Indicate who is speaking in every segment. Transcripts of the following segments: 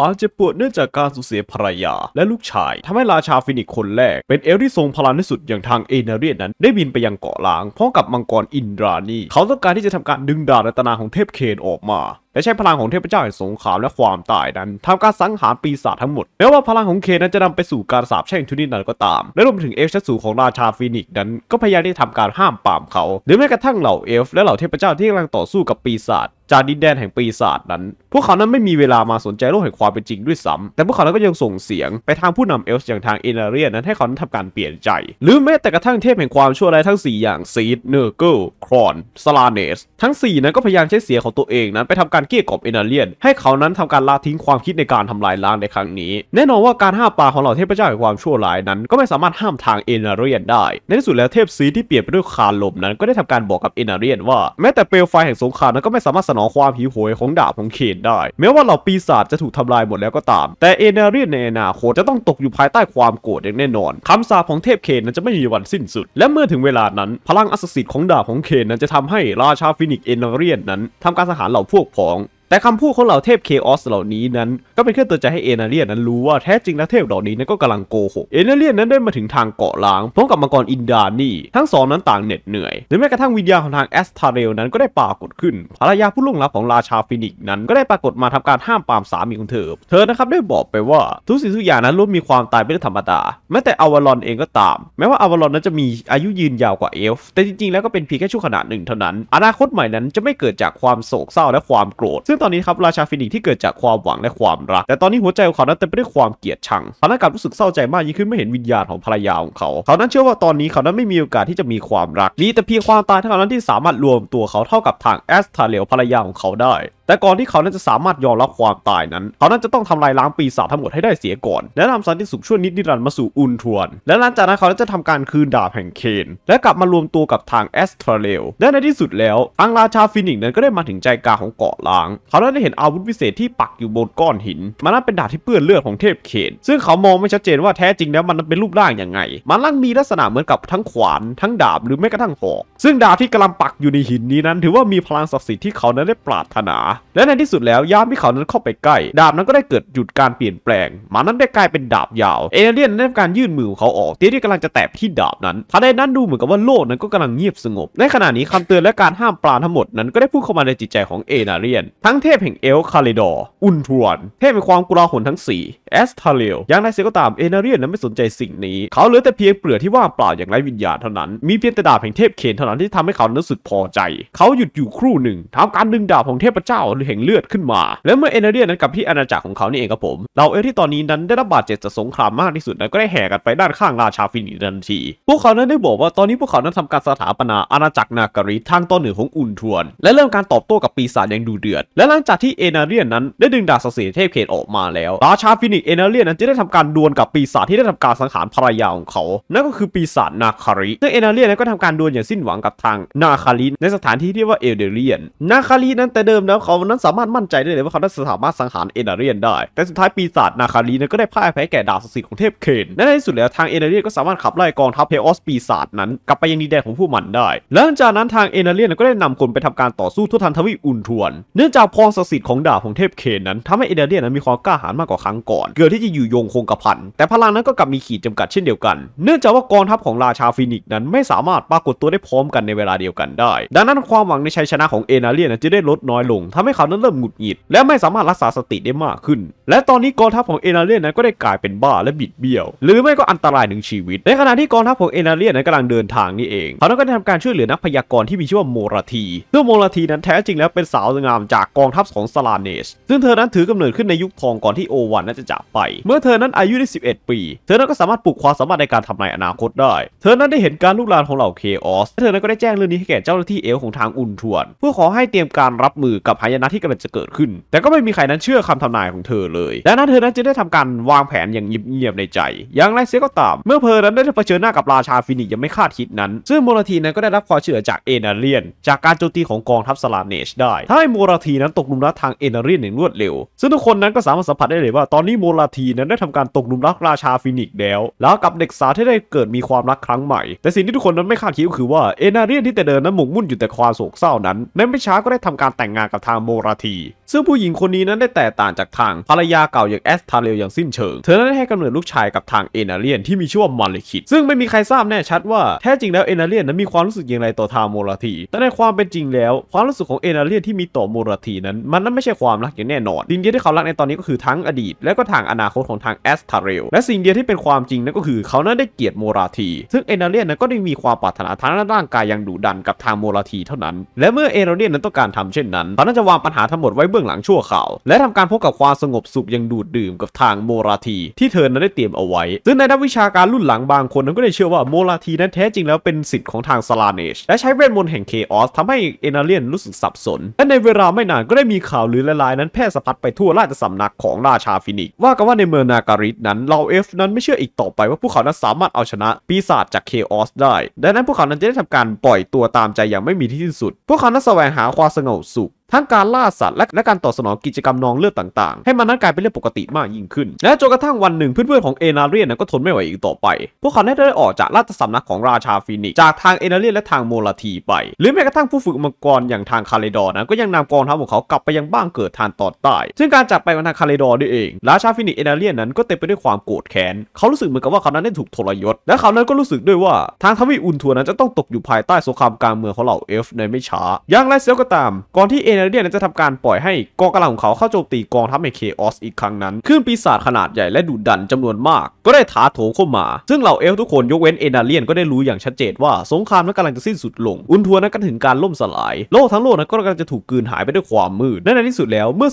Speaker 1: อาจเจ็บปวดเนื่องจากการสูญเสียภรรยาและลูกชายทำให้ราชาฟีนิกซ์คนแรก เป็นเอลฟ์ที่ทรงพลังที่สุดอย่างทางเอเนเรียนนั้น ได้บินไปยังเกาะร้างพร้อมกับมังกรอินดรานีเขาต้องการที่จะทำการดึงดาบรัตนาของเทพเคนออกมาและใช้พลังของเทพเจ้าแห่งสงครามและความตายนั้นทำการสังหารปีศาจทั้งหมดแม้ว่าพลังของเคนนั้นจะนำไปสู่การสาปแช่งชั่วนิรันดร์ก็ตาม และรวมถึงเอลฟ์ชั้นสูงของราชาฟีนิกซ์นั้นก็พยายามที่จะทำการห้ามปามเขา หรือแม้กระทั่งเหล่าเอลฟ์และเหล่าเทพเจ้าที่กำลังต่อสู้กับปีศาจจากดินแดนแห่งปีศาจนั้น พวกเขานั้นไม่มีเวลามาสนใจโลกแห่งความเป็นจริงด้วยซ้ำแต่พวกเขานั้นก็ยังส่งเสียงไปทางผู้นำเอลฟ์อย่างทางเอเนเรียนนั้นให้เขาทำการเปลี่ยนใจ หรือแม้แต่กระทั่งเทพแห่งความชั่วร้ายทั้ง 4 อย่างซีนช์เนอร์เกิลคอร์นสลาเนส ทั้ง 4 นั้นก็พยายามใช้เสียงของตัวเองนั้นไปทำการเกลี้ยกล่อมเอเนเรียน ให้เขานั้นทำการละทิ้งความคิดในการทำลายล้างในครั้งนี้ แน่นอนว่าการห้ามปรามของเหล่าเทพเจ้าแห่งความชั่วร้ายนั้น ก็ไม่สามารถห้ามทางเอเนเรียนได้ ในที่สุดแล้วเทพซีนช์ที่เปลี่ยนไปด้วยคานลมนั้นก็ได้ทำการบอกกับเอเนเรียนว่าแม้แต่เปลวไฟแห่งสงครามนั้นก็ไม่สามารถสนองความหิวโหยของดาบของเคนได้ แม้ว่าเหล่าปีศาจจะถูกทำลายหมดแล้วก็ตาม แต่เอเนเรียนในอนาคตจะต้องตกอยู่ภายใต้ความโกรธอย่างแน่นอนคำสาปของเทพเคนนั้นจะไม่มีวันสิ้นสุด และเมื่อถึงเวลานั้น พลังศักดิ์สิทธิ์ของดาบของเคนนั้นจะทำให้ราชาฟีนิกซ์เอเนเรียนนั้นทำการสังหารเหล่าพวกพ้อง แต่คำพูดของเหล่าเทพเคออสเหล่านี้นั้น ก็เป็นเครื่องเตือนใจให้เอเนเรียนนั้นรู้ว่าแท้จริงแล้วเทพเหล่านี้นั้นก็กำลังโกหก เอเนเรียนนั้นได้มาถึงทางเกาะร้างพร้อมกับมังกรอินดรานี ทั้งสองนั้นต่างเหน็ดเหนื่อย หรือแม้กระทั่งวิญญาณของทางแอสทาเรลนั้นก็ได้ปรากฏขึ้น ภรรยาผู้ล่วงลับของราชาฟีนิกซ์นั้นก็ได้ปรากฏมาทำการห้ามปรามสามีของเธอ เธอนะครับได้บอกไปว่าทุกสิ่งทุกอย่างนั้นล้วนมีความตายเป็นเรื่องธรรมดา แม้แต่อวารอนเองก็ตาม แม้ว่าอวารอนนั้นจะมีอายุยืนยาวกว่าเอลฟ์แต่จริงๆแล้วก็เป็นเพียงแค่ชั่วขณะหนึ่งเท่านั้น อนาคตใหม่นั้นจะไม่เกิดจากความโศกเศร้าและความโกรธซึ่งตอนนี้ครับราชาฟินิกซ์ที่เกิดจากความหวังและความรัก แต่ตอนนี้หัวใจของเขานั้นเต็มไปด้วยความเกลียดชังเขานั้นกลับรู้สึกเศร้าใจมากยิ่งขึ้นเมื่อเห็นวิญญาณของภรรยาของเขาเขานั้นเชื่อว่าตอนนี้เขานั้นไม่มีโอกาสที่จะมีความรักมีแต่เพียงความตายเท่านั้นที่สามารถรวมตัวเขาเท่ากับทางแอสทาเรลภรรยาของเขาได้ แต่ก่อนที่เขานั้นจะสามารถยอมรับความตายนั้น เขานั้นจะต้องทำลายล้างปีศาจทั้งหมดให้ได้เสียก่อน และนำสันติสุขชั่วนิจนิรันดร์มาสู่อุนทวน และหลังจากนั้นเขานั้นจะทำการคืนดาบแห่งเคน และกลับมารวมตัวกับทางแอสทราเรลและในที่สุดแล้วทางราชาฟีนิกซ์นั้นก็ได้มาถึงใจกลางของเกาะร้าง เขานั้นได้เห็นอาวุธพิเศษที่ปักอยู่บนก้อนหิน มันนั้นเป็นดาบที่เปื้อนเลือดของเทพเคนซึ่งเขามองไม่ชัดเจนว่าแท้จริงแล้วมันนั้นเป็นรูปร่างยังไง มันนั้นมีลักษณะเหมือนกับทั้งขวานทั้งดาบหรือแม้กระทั่งหอกซึ่งดาบที่กำลังปักอยู่ในหินนี้นั้น ถือว่ามีพลังศักดิ์สิทธิ์ที่เขานั้นได้ปรารถนาและในที่สุดแล้วยามที่เขานั้นเข้าไปใกล้ ดาบนั้นก็ได้เกิดหยุดการเปลี่ยนแปลง มันนั้นได้กลายเป็นดาบยาว เอเนเรียนได้ทำการยื่นมือของเขาออกเตียที่กำลังจะแตะที่ดาบนั้นทันใดนั้นดูเหมือนกับว่าโลกนั้นก็กำลังเงียบสงบ ในขณะนี้คำเตือนและการห้ามปรามทั้งหมดนั้นก็ได้ผุดเข้ามาในจิตใจของเอนาเรียน ทั้งเทพแห่งเอลฟ์คาลิดอร์อุนทวนเทพแห่งความโกลาหลทั้งสี่แอสทาเรลอย่างไรเสียก็ตามเอนาเรียนนั้นไม่สนใจสิ่งนี้ เขาเหลือแต่เพียงเปลือกที่ว่างเปล่าอย่างไร้วิญญาณเท่านั้น มีเพียงแต่ดาบแห่งเทพเคนเท่านั้นที่ทำให้เขารู้สึกพอใจ เขาหยุดอยู่ครู่หนึ่งทำการดึงดาบของเทพเจ้าแห่งเลือดขึ้นมา และเมื่อเอนาเรียนนั้นกลับที่อาณาจักรของเขานี่เองครับผมเหล่าเอลฟ์ที่ตอนนี้นั้นได้รับบาดเจ็บจากสงครามมากที่สุดนั้นก็ได้แห่กันไปด้านข้างราชาฟินิกซ์ทันที พวกเขานั้นได้บอกว่าตอนนี้พวกเขานั้นทำการสถาปนาอาณาจักรนาการีทางตอนเหนือของอุนทวน และเริ่มการตอบโต้กับปีศาจอย่างดุเดือด และหลังจากที่เอนาเรียนนั้นได้ดึงดาบศักดิ์สิทธิ์เทพเคนออกมาแล้ว ราชาฟินิกซ์เอนาเรียนนั้นจะได้ทำการดวลกับปีศาจที่ได้ทำการสังหารภรรยาของเขา นั่นก็คือปีศาจนาคาริซึ่งเอนาเรียนนั้นก็ทำการดวลอย่างสิ้นหวังกับทางนาคาริในสถานที่ที่เรียกว่าเอเดเรียน นาคารินั้นแต่เดิมแล้วเขานั้นสามารถมั่นใจได้เลยว่าเขานั้นสามารถสังหารเอนาเรียนได้ แต่สุดท้ายปีศาจนาคารินั้นก็ได้พ่ายแพ้แก่ดาบศักดิ์สิทธิ์ของเทพเคนและในที่สุดแล้วทางเอนาเรียนก็สามารถขับไล่กองทัพเคออสปีศาจนั้นกลับไปยังดินแดนของพวกมันได้ หลังจากนั้นทางเอนาเรียนก็ได้นำคนไปทำการต่อสู้ทั่วทั้งทวีปอุนทวน เนื่องจากพรศักดิ์สิทธิ์ของดาบของเทพเคนนั้นทำให้เอนาเรียนนั้นมีความกล้าหาญมากกว่าครั้งก่อน เกือบที่จะอยู่ยงคงกระพันแต่พลังนั้นก็กลับมีขีดจำกัดเช่นเดียวกัน เนื่องจากว่ากองทัพของราชาฟีนิกซ์นั้นไม่สามารถปรากฏตัวได้พร้อมกันในเวลาเดียวกันได้ ดังนั้นความหวังในชัยชนะของเอนาเรียนจะได้ลดน้อยลงทำให้เขานั้นเริ่มหงุดหงิด และไม่สามารถรักษาสติได้มากขึ้น และตอนนี้กองทัพของเอนาเรียนนั้นก็ได้กลายเป็นบ้าและบิดเบี้ยว หรือไม่ก็อันตรายถึงชีวิต ในขณะที่กองทัพของเอนาเรียนนั้นกำลังเดินทางนี่เองเขานั้นก็ได้ทำการช่วยเหลือนักพยากรณ์ที่มีชื่อว่าโมราทีซึ่งโมราทีนั้นแท้จริงแล้วเป็นสาวงามจากกองทัพของสลาเนสซึ่งเธอนั้นถือกำเนิดขึ้นในยุคทองก่อนที่โอวันนั้นจะจากไป เมื่อเธอนั้นอายุได้ 11 ปี เธอนั้นก็สามารถปลุกความสามารถในการทำนายอนาคตได้ เธอนั้นได้เห็นการลุกลามของเหล่าเคออสเธอนั้นก็ได้แจ้งเรื่องนี้ให้แก่เจ้าหน้าที่เอลฟ์ของทางอุลทวน เพื่อขอให้เตรียมการรับมือกับหายนะที่กำลังจะเกิดขึ้น แต่ก็ไม่มีใครนั้นเชื่อคำทำนายของเธอเลยและนั้นเธอนั้นจะได้ทำการวางแผนอย่างเงียบๆในใจ อย่างไรเสียก็ตาม เมื่อเธอนั้นได้เผชิญหน้ากับราชาฟีนิกซ์ยังไม่คาดคิดนั้น ซึ่งโมราทีนั้นก็ได้รับความช่วยเหลือจากเอนาเรียน จากการโจมตีของกองทัพสลาเนชได้ทำให้โมราทีนั้นตกหลุมรักทางเอนาเรียนอย่างรวดเร็ว ซึ่งทุกคนนั้นก็สามารถสัมผัสได้เลยว่าตอนนี้โมราทีนั้นได้ทำการตกหลุมรักราชาฟีนิกซ์แล้ว แล้วกับเด็กสาวที่ได้เกิดมีความรักครั้งใหม่ แต่สิ่งที่ทุกคนนั้นไม่คาดคิดก็คือว่าเอนาเรียนที่แต่เดิมนั้นหมกมุ่นอยู่แต่ความโศกเศร้านั้นในไม่ช้าก็ได้ทำการแต่งงานกับทางโมราที ซึ่งผู้หญิงคนนี้นั้นได้แตกต่างจากทางภรรยาเก่าอย่างแอสทาเรลอย่างสิ้นเชิง เธอนั้นได้ให้กำเนิดลูกชายกับทางเอนาเลียนที่มีชื่อว่ามาเลคิด ซึ่งไม่มีใครทราบแน่ชัดว่าแท้จริงแล้วเอนาเลียนนั้นมีความรู้สึกอย่างไรต่อทางโมราที แต่ในความเป็นจริงแล้ว ความรู้สึกของเอนาเลียนที่มีต่อโมราทีนั้น มันนั้นไม่ใช่ความรักอย่างแน่นอนสิ่งเดียวที่เขารักในตอนนี้ก็คือทั้งอดีต และก็ทางอนาคตของทางแอสทาเรลและสิ่งเดียวที่เป็นความจริงนั่นก็คือเขานั้นได้เกลียดโมราทีซึ่งเอนาเลียนนั้นก็ได้มีความปรารถนาทางร่างกายอย่างดุดันกับทางโมราทีเท่านั้น และเมื่อเอนาเลียนนั้นต้องการทำเช่นนั้นเขาจะวางปัญหาทั้งหมดไว้เบื้องหลังชั่วคราว และทำการพบกับความสงบสุขอย่างดูดดื่มกับทางโมราทีที่เธอนั้นได้เตรียมเอาไว้ ซึ่งในนักวิชาการรุ่นหลังบางคนนั้นก็ได้เชื่อว่าโมราทีนั้นแท้จริงแล้วเป็นศิษย์ของทางสลาเนชและใช้เวทมนต์แห่งเคออสทำให้เอนาเลียนรู้สึกสับสน และในเวลาไม่นานก็ได้มีข่าวลือร้ายนั้นแพร่สะพัดไปทั่วราชสำนักของราชาฟีนิกซ์ ว่ากันว่าในเมืองนาการิสนั้นเหล่าเอลฟ์นั้นไม่เชื่ออีกต่อไปว่าพวกเขานั้นสามารถเอาชนะปีศาจจากเคออสได้ ดังนั้นพวกเขานั้นจะได้ทำการปล่อยตัวตามใจอย่างไม่มีที่สิ้นสุด พวกเขานั้นแสวงหาความสงบสุข ทั้งการล่าสัตว์และและการตอบสนองกิจกรรมนองเลือดต่างๆ ให้มันนั้นกลายเป็นเรื่องปกติมากยิ่งขึ้น และจนกระทั่งวันหนึ่งเพื่อนๆของเอนาเรียนนั้นก็ทนไม่ไหวอีกต่อไป พวกเขาได้ได้ออกจากราชสำนักของราชาฟีนิกซ์จากทางเอนาเรียนและทางโมราทีไป หรือแม้กระทั่งผู้ฝึกมังกรอย่างทางคาเลดอร์นั้นก็ยังนำกองทัพของเขากลับไปยังบ้านเกิดทางตอนใต้ ซึ่งการจากไปของทางคาเลดอร์ด้วยเอง ราชาฟีนิกซ์เอนาเรียนนั้นก็เต็มไปด้วยความโกรธแค้นเขารู้สึกเหมือนกับว่าเขานั้นได้ถูกทรยศ และเขานั้นก็รู้สึกด้วยว่าทางทวีอุนทัวนั้นจะต้องตกอยู่ภายใต้สงครามกลางเมืองของเหล่าเอฟในไม่ช้าอย่างไรเสียก็ตามก่อนที่เอนาเรียนั้นจะทำการปล่อยให้กองกำลังของเขาเข้าโจมตีกองทัพในเคออสอีกครั้งนั้นคลื่นปีศาจขนาดใหญ่และดุดันจำนวนมาก ก็ได้ถาโถมเข้ามา ซึ่งเหล่าเอลทุกคนยกเว้นเอนาเลียนก็ได้รู้อย่างชัดเจนว่าสงครามนั้นกำลังจะสิ้นสุดลง อุนทัวนั้นก็ถึงการล่มสลาย โลกทั้งโลกนั้นก็กำลังจะถูกกลืนหายไปด้วยความมืดและในที่สุดแล้วเมื่อ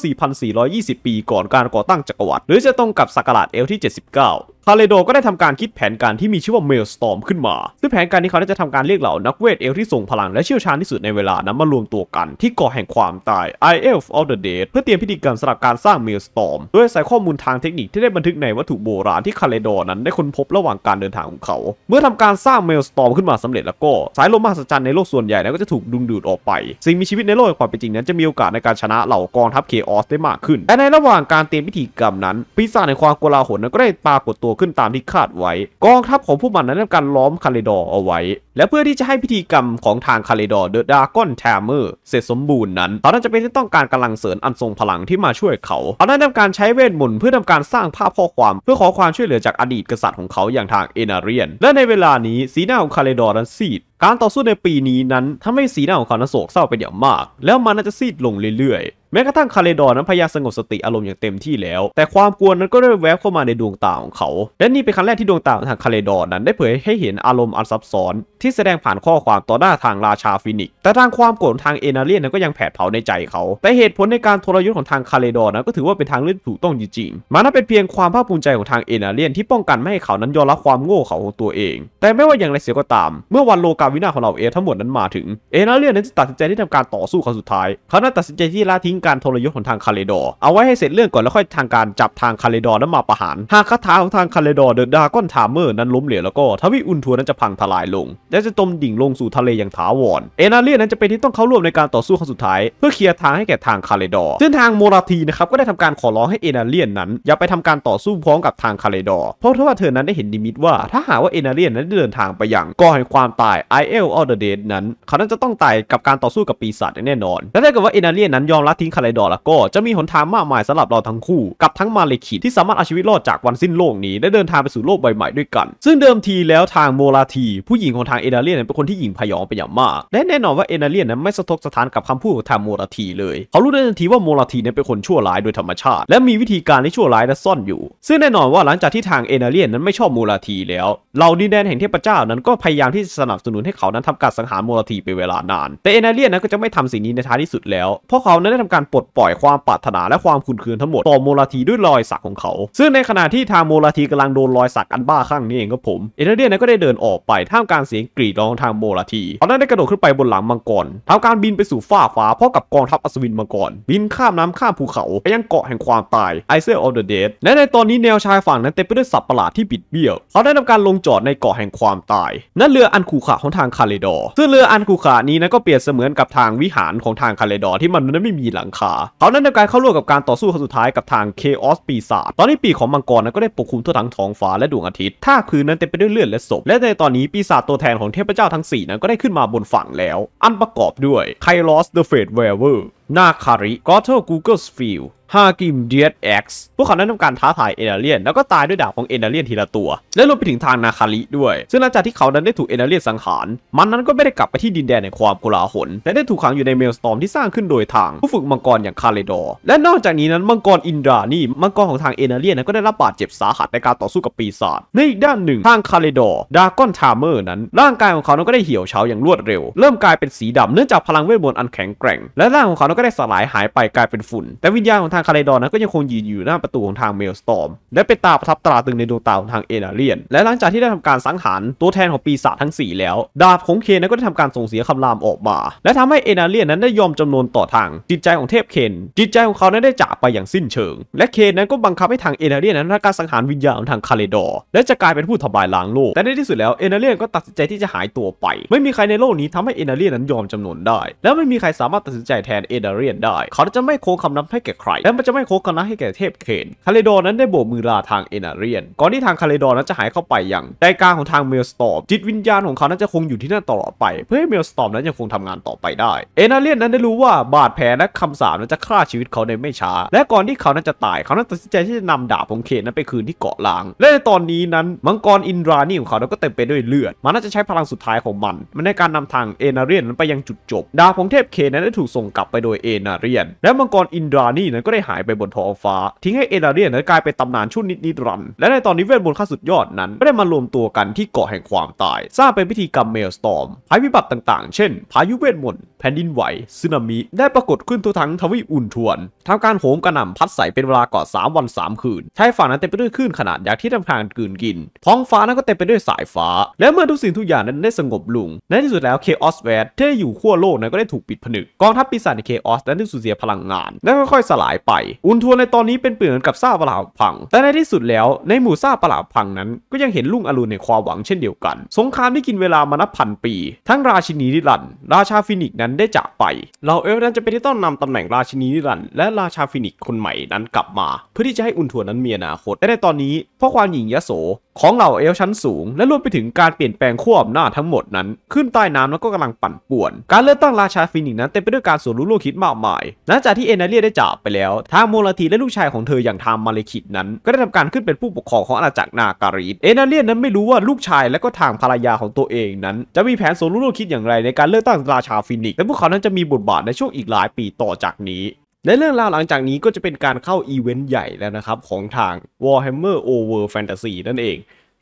Speaker 1: 4,420 ปีก่อนการก่อตั้งจักรวรรดิหรือจะตรงกับศักราชเอลที่ 79 คาเลดอร์ก็ได้ทำการคิดแผนการที่มีชื่อว่า Maelstrom ขึ้นมา ซึ่งแผนการนี้เขาได้จะทำการเรียกเหล่านักเวทเอลฟ์ที่ทรงพลังและเชี่ยวชาญที่สุดในเวลานั้นมารวมตัวกันที่เกาะแห่งความตาย Isle of the Dead เพื่อเตรียมพิธีกรรมสำหรับการสร้าง Maelstrom โดยใส่ข้อมูลทางเทคนิคที่ได้บันทึกในวัตถุโบราณที่คาเลดอร์นั้นได้ค้นพบระหว่างการเดินทางของเขา เมื่อทำการสร้าง Maelstrom ขึ้นมาสำเร็จแล้วก็ สายลมมหัศจรรย์ในโลกส่วนใหญ่นั้นก็จะถูกดึงดูดออกไป สิ่งมีชีวิตในโลกแห่งความเป็นจริงนั้นจะมีโอกาสในการชนะเหล่ากองทัพเคออสได้มากขึ้นและในระหว่างการเตรียมพิธีกรรมนั้นปีศาจในความโกลาหลนั้นก็ได้ปรากฏตัวขึ้นตามที่คาดไว้ กองทัพของพวกมันนั้นทำการล้อมคาเลดอร์เอาไว้ และเพื่อที่จะให้พิธีกรรมของทางคาเลดอร์ the Dragontamer เสร็จสมบูรณ์นั้นเขานั้นจำเป็นที่ต้องการกำลังเสริมอันทรงพลังที่มาช่วยเขาเขาได้ทำการใช้เวทมนต์เพื่อทำการสร้างภาพข้อความเพื่อขอความช่วยเหลือจากอดีตกษัตริย์ของเขาอย่างทางเอนาเรียน และในเวลานี้สีหน้าของคาเลดอร์นั้นซีดการต่อสู้ในปีนี้นั้นทำให้สีหน้าของเขานั้นโศกเศร้าเป็นอย่างมาก แล้วมันนั้นจะซีดลงเรื่อยๆ แม้กระทั่งคาเลดอร์นั้นพยายามสงบสติอารมณ์อย่างเต็มที่แล้ว แต่ความกลัวนั้นก็ได้แวบเข้ามาในดวงตาของเขา และนี่เป็นครั้งแรกที่ดวงตาของทางคาเลดอร์นั้นได้เผยให้เห็นอารมณ์อันซับซ้อน ที่แสดงผ่านข้อความต่อหน้าทางราชาฟีนิกซ์ แต่ทางความโกรธทางเอนาเลียนนั้นก็ยังแผดเผาในใจเขา แต่เหตุผลในการทรยศของทางคาเลดอร์นั้นก็ถือว่าเป็นทางเลือกถูกต้องจริงๆมันนั้นเป็นเพียงความภาคภูมิใจของทางเอนาเลียนที่ป้องกันไม่ให้เขานั้นยอมรับความโง่เขลาของตัวเอง แต่ไม่ว่าอย่างไรเสียก็ตาม เมื่อวันโลกาวินาศของเหล่าเอลฟ์ทั้งหมดนั้นมาถึงเอนาเลียนนั้นจะตัดสินใจที่ทำการต่อสู้ครั้งสุดท้ายเขานั้นตัดสินใจที่ละทิ้งการทรยศของทางคาเลดอร์เอาไว้ให้เสร็จเรื่องก่อนแล้วค่อยทางการจับทางคาเลดอร์นั้นมาประหาร หากคาถาของทางคาเลดอร์ the Dragontamer นั้นล้มเหลวแล้วก็ทวีปอุลทวนนั้นจะพังทลายลง และจะจมดิ่งลงสู่ทะเลอย่างถาวร เอนาเลียนั้นจะเป็นที่ต้องเข้าร่วมในการต่อสู้ครั้งสุดท้าย เพื่อเคลียร์ทางให้แก่ทางคาเลดอร์ซึ่งทางโมราทีนะครับก็ได้ทำการขอร้องให้เอนาเลียนนั้น อย่าไปทำการต่อสู้พร้อมกับทางคาเลดอร์เพราะถ้าว่าเธอนั้นได้เห็นนิมิตว่าถ้าหากว่าเอนาเลียนนั้นเดินทางไปยังก่อแห่งความตาย I L of the Dead นั้น เขานั้นจะต้องตายกับการต่อสู้กับปีศาจแน่นอน และถ้าเกิดว่าเอนาเลียนนั้นยอมละทิ้งคาเลดอร์แล้วก็จะมีหนทางมากมายสำหรับเราทั้งคู่ กับทั้งมาเลคิดที่สามารถเอาชีวิตรอดจากวันสิ้นโลกนี้และเดินทางไปสู่โลกใบใหม่ด้วยกัน ซึ่งเดิมทีแล้วทางโมราทีผู้หญิงของทางเอนาเลียนเป็นคนที่หยิ่งผยองเป็นอย่างมาก และแน่นอนว่าเอนาเลียนนั้นไม่สะทกสะท้านกับคำพูดของทางโมราทีเลย เขารู้ได้ทันทีว่าโมราทีนั้นเป็นคนชั่วร้ายโดยธรรมชาติ และมีวิธีการที่ชั่วร้ายและซ่อนอยู่ ซึ่งแน่นอนว่าหลังจากที่ทางเอนาเลียนนั้นไม่ชอบโมราทีแล้วเหล่าดินแดนแห่งเทพเจ้านั้นก็พยายามที่จะสนับสนุนให้เขานั้นทำการสังหารโมราทีไปเวลานาน แต่เอนาเลียนนั้นก็จะไม่ทำสิ่งนี้ในท้ายที่สุดแล้วเพราะเขานั้นได้ทำการปลดปล่อยความปรารถนาและความขุ่นเคืองทั้งหมดต่อโมราทีด้วยรอยสักของเขา ซึ่งในขณะที่ทางโมราทีกำลังโดนรอยสักอันบ้าคลั่งนี้เองก็ผมเอนาเลียนก็ได้เดินออกไปท่ามกลางเสียงกรีดร้องทางโมราทีเขาได้กระโดดขึ้นไปบนหลังมังกรทำการบินไปสู่ฟ้าฟ้าพร้อมกับกองทัพอัศวินมังกรบินข้ามน้ำข้ามภูเขาไปยังเกาะแห่งความตาย i s l e of the Dead และในตอนนี้แนวชายฝั่งนั้นเต็มไปด้วยสัตว์ประหลาดที่บิดเบี้ยวเขาได้ทำการลงจอดในเกาะแห่งความตายนั่นเรืออันขู่ขะของทางคาเลดอร์ซึ่งเรืออันขู่ขะนี้นั้นก็เปรียบเสมือนกับทางวิหารของทางคาเลดอร์ที่มันนั้นไม่มีหลังคา เขานั้นทำการเข้าร่วมกับการต่อสู้ครั้งสุดท้ายกับทางเคออสปีศาจตอนนี้ปีของมังกรนั้นก็ได้ปกคลุมทั่วทั้งท้องฟ้าและดวงอาทิตย์ท่าพื้นนั้นเต็มไปด้วยเลือดและศพและในตอนนี้ปีศาจตัวแทนของเทพเจ้าทั้ง4นั้นก็ได้ขึ้นมาบนฝั่งแล้ว อันประกอบด้วยไคลอสเดอะเฟดเวเวอร์ นาคาริกอเทอร์กูเกิลสฟิลฮากิมเดียดเอ็กซ์พวกเขานั้ทำการท้าทายเอเนเลียน แล้วก็ตายด้วยดาบของเอเนเลียนทีละตัว และรวมไปถึงทางนาคาริด้วย ซึ่งหลังจากที่เขานั้นได้ถูกเอเนเลียนสังหาร มันนั้นก็ไม่ได้กลับไปที่ดินแดนในความโกลาหลและได้ถูกขังอยู่ใน Maelstrom ที่สร้างขึ้นโดยทาง ผู้ฝึกมังกรอย่างคาเลดอร์และนอกจากนี้นั้นมังกรอินดรานี่มังกรของทางเอเนเลียนนั้นก็ได้รับบาดเจ็บสาหัสในการต่อสู้กับปีศาจในอีกด้านหนึ่งทางคาเลดอร์ Dragontamer นั้น ร่างกายของเขานั้นก็ได้เหี่ยวเฉาอย่างรวดเร็ว เริ่มกลายเป็นสีดำเนื่องจากพลังเวทมนต์อันแข็งแกร่ง และร่างของเขานั้นก็ได้สลายหายไปกลายเป็นฝุ่น แต่วิญญาณของทางคาเลดอร์นั้นก็ยังคงยืนอยู่หน้าประตูของทาง Maelstrom และเป็นตาประทับตราตรึงในดวงตาของทางเอเนเลียน และหลังจากที่ได้ทำการสังหารตัวแทนของปีศาจทั้ง 4 แล้ว ดาบของเคนนั้นก็ได้ทำการส่งเสียงคำรามออกมา และทำให้เอเนเลียนนั้นได้ยอมจำนนต่อทางจิตใจของเทพเคนจิตใจของเขานั้นได้จากไปอย่างสิ้นเชิง และเคนนั้นก็บังคับให้ทางเอเนเลียนนั้นทำการสังหารวิญญาณของทางคาเลดอและจะกลายเป็นผู้ทำลายล้างโลกแต่ในที่สุดแล้วเอเนเลียนก็ตัดสินใจที่จะหายตัวไป ไม่มีใครในโลกนี้ทำให้เอเนเลียนนั้นยอมจำนนได้ และไม่มีใครสามารถตัดสินใจแทนเอเนเลียนได้ เขาจะไม่โค้งคำนับให้แก่ใคร และมันจะไม่โค้งคำนับให้แก่เทพเคนคาเลดอร์นั้นได้โบกมือลาทางเอเนเลียน ก่อนที่ทางคาเลดอร์นั้นจะหายเข้าไปอย่างใจกลางของทาง maelstrom จิตวิญญาณของเขานั้นจะคงอยู่ที่นั่นตลอดไป เพื่อให้ maelstrom นั้นยังคงทำงานต่อไปได้ เอเนเลียนนั้นได้รู้ว่าบาดแผลและคำสาปนั้นจะฆ่าชีวิตเขาในไม่ช้า และก่อนที่เขานั้นจะตายเขานั้นตัดสินใจที่จะนำดาบของเคนนั้นไปคืนที่เกาะร้าง และในตอนนี้นั้นมังกรอินรานี่ของเขานั้นก็เต็มไปด้วยเลือด มันน่าจะใช้พลังสุดท้ายของมัน มันในการนำทางเอเนเลียนนั้นไปยังจุดจบ ดาบของเทพเคนนั้นได้ถูกส่งกลับไปโดยเอเนเลียน และมังกรอินดรานี่นั้นก็ได้หายไปบนท้องฟ้า ทิ้งให้เอเนเลียนนั้นกลายเป็นตำนานชั่วนิดนิรันดร์และในตอนนี้เวทมนต์ขั้นสุดยอดนั้นก็ได้มารวมตัวกันที่เกาะแห่งความตาย สร้างเป็นพิธีกรรม maelstrom ภัยพิบัติต่างๆ เช่น พายุเวทมนต์แผ่นดินไหวสึนามิได้ปรากฏขึ้นทั่วทั้งทวีปอุลธวนทำการโหมกระหน่ำพัดใส่เป็นเวลากว่า3วัน3 คืนชายฝั่งนั้นเต็มไปด้วยคลื่นขนาดยักษ์ที่ทำการกลืนกิน ท้องฟ้านั้นก็เต็มไปด้วยสายฟ้า และเมื่อทุกสิ่งทุกอย่างนั้นได้สงบลงในที่สุดแล้วเคออสแวร์ที่อยู่ขั้วโลกนั้นก็ได้ถูกปิดผนึกกองทัพปีศาจใน Chaos นั้นได้สูญเสียพลังงาน และค่อยๆสลายไป อุลธวนในตอนนี้เป็นเหมือนกับซากปรักพัง แต่ในที่สุดแล้วในหมู่ซากปรักพังนั้น ก็ยังเห็นรุ่งอรุณในความหวังเช่นเดียวกัน สงครามที่กินเวลามานับพันปี ทั้งราชินีนิรันดร์ราชา Phoenix นั้นได้จากไปเหล่าเอลนั้นจะเป็นที่ต้องนำตำแหน่งราชินีนิรันดร์และราชา Phoenix คนใหม่นั้นกลับมา เพื่อที่จะให้อุลธวนนั้นมีอนาคตและในตอนนี้เพราะความหยิ่งยโสของเหล่าเอลชั้นสูง และรวมไปถึงการเปลี่ยนแปลงขั้วอำนาจทั้งหมดนั้น คลื่นใต้น้ำแล้วก็กำลังปั่นป่วน การเลือกตั้งราชา Phoenix นั้นเต็มไปด้วยการสมรู้ร่วมคิดมากมาย หลังจากที่เอเนเลียนได้จากไปแล้ว ทางโมลาทีและลูกชายของเธออย่างทางมาเลคิธนั้น ก็ได้ทำการขึ้นเป็นผู้ปกครองของอาณาจักรนาการีธเอเนเลียนนั้นไม่รู้ว่าลูกชายและก็ทางภรรยาของตัวเองนั้น จะมีแผนสมรู้ร่วมคิดอย่างไรในการเลือกตั้งราชา Phoenix และพวกเขานั้นจะมีบทบาทในช่วงอีกหลายปีต่อจากนี้ในเรื่องราวหลังจากนี้ก็จะเป็นการเข้าอีเวนต์ใหญ่แล้วนะครับ ของทาง Warhammer Old World Fantasy นั่นเอง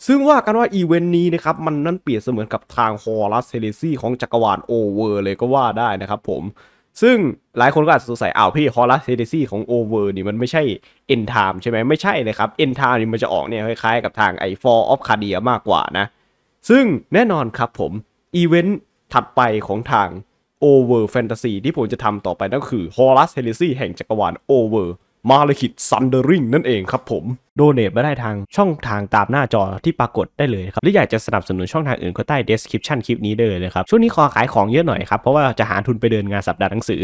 Speaker 1: ซึ่งว่ากันว่าอีเวนต์นี้นะครับ มันนั่นเปรียบเสมือนกับทาง Horus Heresy ของจักรวาล Old World เลยก็ว่าได้นะครับผม ซึ่งหลายคนก็อาจจะสงสัยอ้าวพี่ Horus Heresy ของ Old World นี่มันไม่ใช่ End Times ใช่ไหมไม่ใช่นะครับ End Times นี่มันจะออกเนี่ยคล้ายๆกับทางไอ Fall of Cadia มากกว่านะ ซึ่งแน่นอนครับผมอีเวนต์ถัดไปของทาง Old World Fantasy ที่ผมจะทำต่อไปนั่นคือ Horus Heresy แห่งจักรวาล Over มาลคิดซันเดอริงนั่นเองครับผมโดเนทมาได้ทางช่องทางตามหน้าจอที่ปรากฏได้เลยครับหรืออยากจะสนับสนุนช่องทางอื่นก็ใต้ description คลิปนี้ได้เลยนะครับช่วงนี้ขอขายของเยอะหน่อยครับเพราะว่าจะหาทุนไปเดินงานสัปดาห์หนังสือ